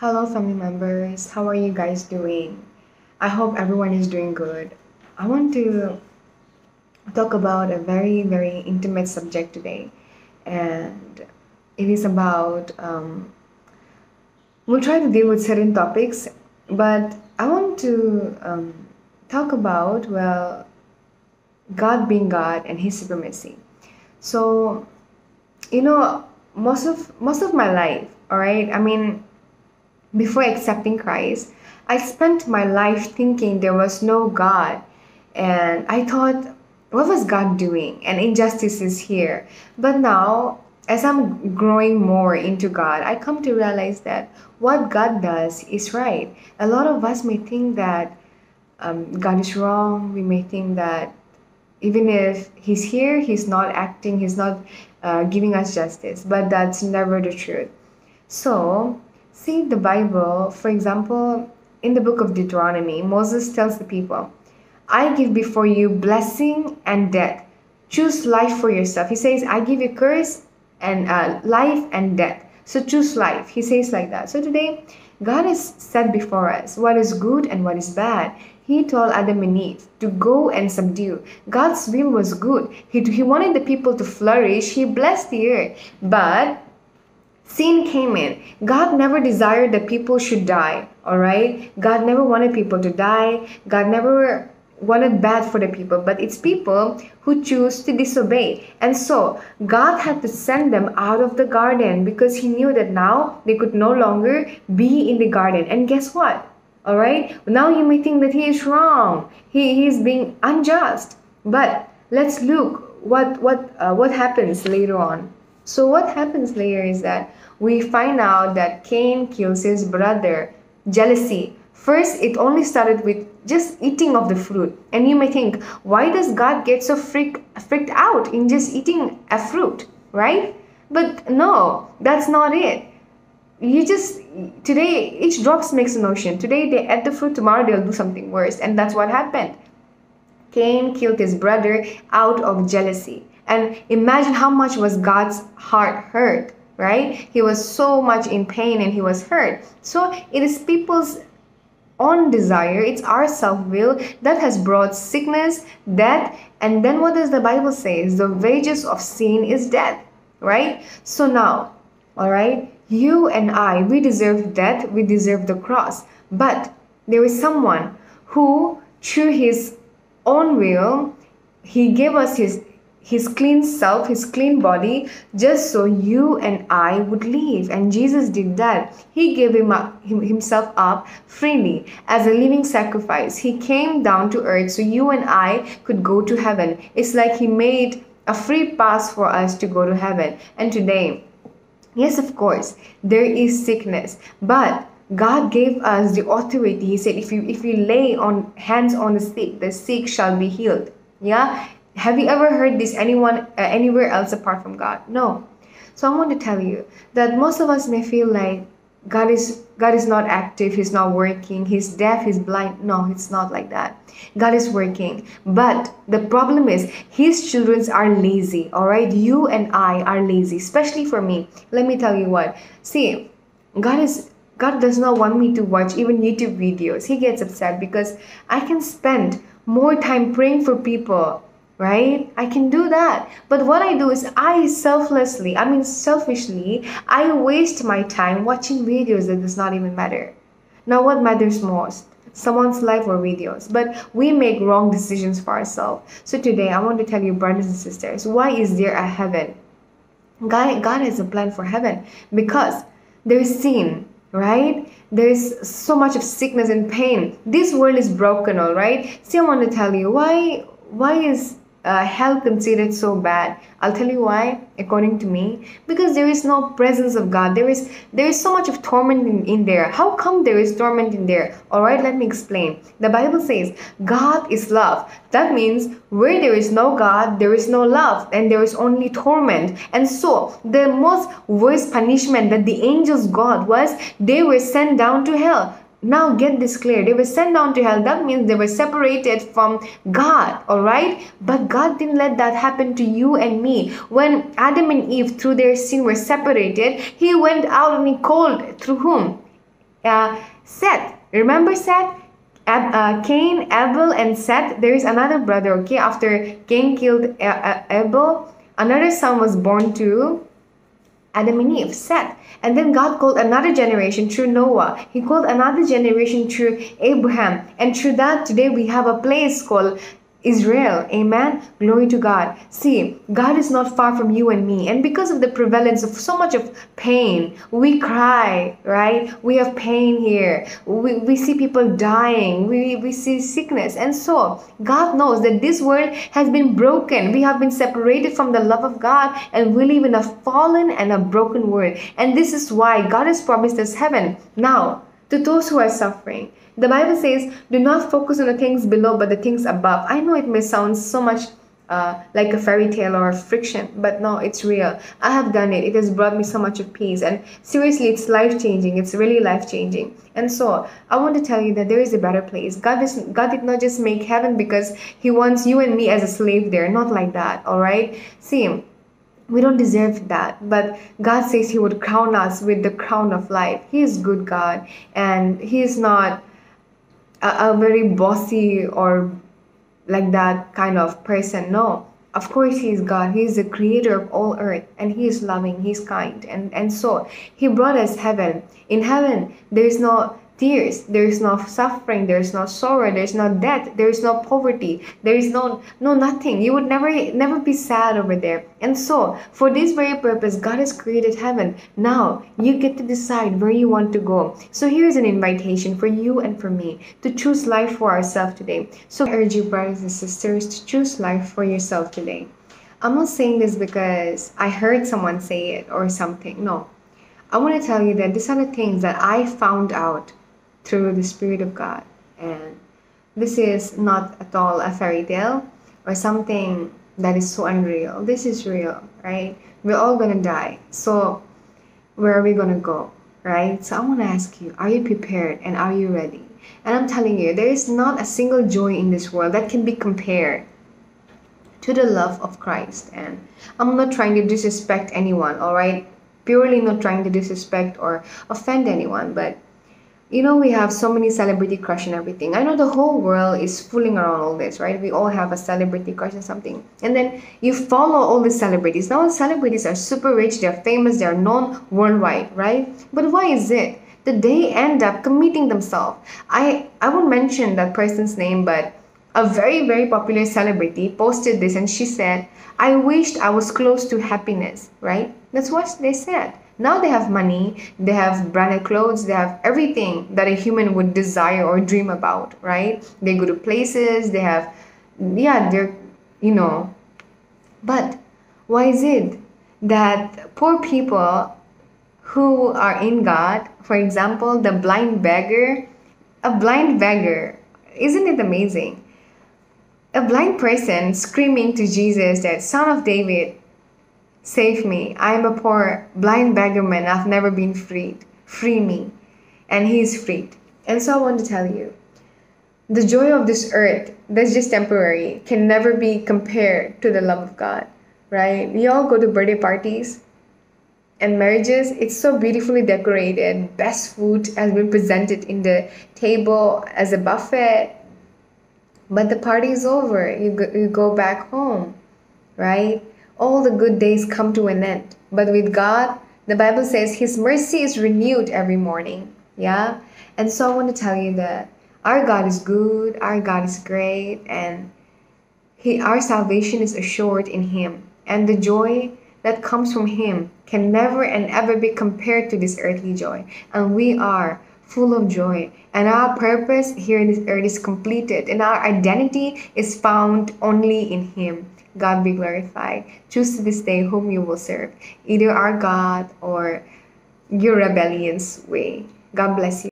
Hello, family members. How are you guys doing? I hope everyone is doing good. I want to talk about a very, very intimate subject today, and it is about. Um, we'll try to deal with certain topics, but I want to um, talk about, well, God being God and His supremacy. So, you know, most of most of my life, all right. I mean, before accepting Christ, I spent my life thinking there was no God, and I thought, what was God doing? And injustice is here. But now, as I'm growing more into God, I come to realize that what God does is right. A lot of us may think that um, God is wrong. We may think that even if He's here, He's not acting, He's not uh, giving us justice. But that's never the truth. So, see the Bible, for example, in the book of Deuteronomy, Moses tells the people, I give before you blessing and death. Choose life for yourself. He says, I give you curse and uh, life and death. So choose life. He says like that. So today, God has set before us what is good and what is bad. He told Adam and Eve to go and subdue. God's will was good. He, he wanted the people to flourish. He blessed the earth. But sin came in. God never desired that people should die. All right? God never wanted people to die. God never wanted bad for the people, but it's people who choose to disobey. And so God had to send them out of the garden because He knew that now they could no longer be in the garden. And guess what? All right, now you may think that He is wrong, He, he is being unjust. But let's look what what uh, what happens later on. So what happens later is that we find out that Cain kills his brother. Jealousy First, it only started with just eating of the fruit. And you may think, why does God get so freak, freaked out in just eating a fruit, right? But no, that's not it. You just, today, each drops makes an ocean. Today they ate the fruit, tomorrow they'll do something worse. And that's what happened. Cain killed his brother out of jealousy. And imagine how much was God's heart hurt, right? He was so much in pain and he was hurt. So it is people's own desire, it's our self will that has brought sickness, death, and then what does the Bible say? The wages of sin is death, right? So now, all right, you and I, we deserve death, we deserve the cross, but there is someone who, through his own will, he gave us his his clean self, his clean body, just so you and I would live. And Jesus did that. He gave him up, himself up freely as a living sacrifice. He came down to earth so you and I could go to heaven. It's like he made a free pass for us to go to heaven. And today, yes, of course, there is sickness, but God gave us the authority. He said, if you if you lay on hands on the sick, the sick shall be healed. Yeah, have you ever heard this anyone uh, anywhere else apart from God? No. So I want to tell you that most of us may feel like God is God is not active, he's not working, he's deaf, he's blind. No, it's not like that. God is working. But the problem is his children are lazy, all right? You and I are lazy, especially for me. Let me tell you what. See, God is God does not want me to watch even YouTube videos. He gets upset because I can spend more time praying for people right? I can do that. But what I do is I selflessly, I mean selfishly, I waste my time watching videos that does not even matter. Now what matters most? Someone's life or videos. But we make wrong decisions for ourselves. So today I want to tell you, brothers and sisters, why is there a heaven? God, God has a plan for heaven because there is sin, right? There is so much of sickness and pain. This world is broken, all right? See, I want to tell you why why is uh, hell considered so bad. I'll tell you why according to me because there is no presence of god. There is there is so much of torment in, in there. How come there is torment in there? All right let me explain. The bible says god is love. That means where there is no god there is no love and there is only torment. And so the most worst punishment that the angels got was they were sent down to hell now get this clear they were sent down to hell that means they were separated from god all right but god didn't let that happen to you and me when adam and eve through their sin were separated he went out and he called through whom Uh, Seth, remember Seth? Ab, uh, Cain, Abel, and Seth. There is another brother. Okay, after Cain killed Abel, another son was born to Adam and Eve, Seth. And then God called another generation through Noah. He called another generation through Abraham. And through that, today we have a place called Israel. Amen. Glory to God. See, God is not far from you and me. And because of the prevalence of so much of pain, we cry, right? We have pain here. We, we see people dying. We, we see sickness. And so, God knows that this world has been broken. We have been separated from the love of God and we live in a fallen and a broken world. And this is why God has promised us heaven. Now, to those who are suffering, the Bible says, do not focus on the things below but the things above. I know it may sound so much uh, like a fairy tale or a friction, but no, it's real. I have done it. It has brought me so much of peace. And seriously, it's life changing. It's really life changing. And so I want to tell you that there is a better place. God is God did not just make heaven because He wants you and me as a slave there. Not like that. All right. See, we don't deserve that but god says he would crown us with the crown of life he is good god and he is not a, a very bossy or like that kind of person. No, of course he is god he is the creator of all earth and he is loving he's kind and and so he brought us heaven in heaven there is no tears. There is no suffering there is no sorrow there is no death there is no poverty there is no no nothing. You would never never be sad over there. And so for this very purpose god has created heaven. Now you get to decide where you want to go. So here's an invitation for you and for me to choose life for ourselves today. So i urge you brothers and sisters to choose life for yourself today. I'm not saying this because i heard someone say it or something. No. I want to tell you that these are the things that I found out through the Spirit of God. And this is not at all a fairy tale or something that is so unreal. This is real, right? We're all gonna die. So, where are we gonna go, right? So, I wanna ask you are you prepared and are you ready? And I'm telling you, there is not a single joy in this world that can be compared to the love of Christ. And I'm not trying to disrespect anyone, all right? Purely not trying to disrespect or offend anyone, but you know we have so many celebrity crush and everything. I know the whole world is fooling around all this right? We all have a celebrity crush and something. And then you follow all the celebrities. Now celebrities are super rich they're famous they're known worldwide right? But why is it that they end up committing themselves? I i won't mention that person's name but a very very popular celebrity posted this and she said i wished i was close to happiness right? That's what they said now they have money, they have branded clothes, they have everything that a human would desire or dream about, right? They go to places, they have, yeah, they're, you know. But why is it that poor people who are in God, for example, the blind beggar, a blind beggar, isn't it amazing? A blind person screaming to Jesus that, Son of David, Save me. I am a poor, blind beggarman. I've never been freed. Free me. And he is freed. And so I want to tell you the joy of this earth that's just temporary can never be compared to the love of God, right? We all go to birthday parties and marriages. It's so beautifully decorated. Best food has been presented in the table as a buffet. But the party is over. You go, you go back home, right? All the good days come to an end. But with God, the Bible says His mercy is renewed every morning. Yeah? And so I want to tell you that our God is good, our God is great, and he, our salvation is assured in Him. And the joy that comes from Him can never and ever be compared to this earthly joy. And we are full of joy. And our purpose here in this earth is completed, and our identity is found only in Him. God be glorified. Choose to this day whom you will serve, either our God or your rebellious way. God bless you.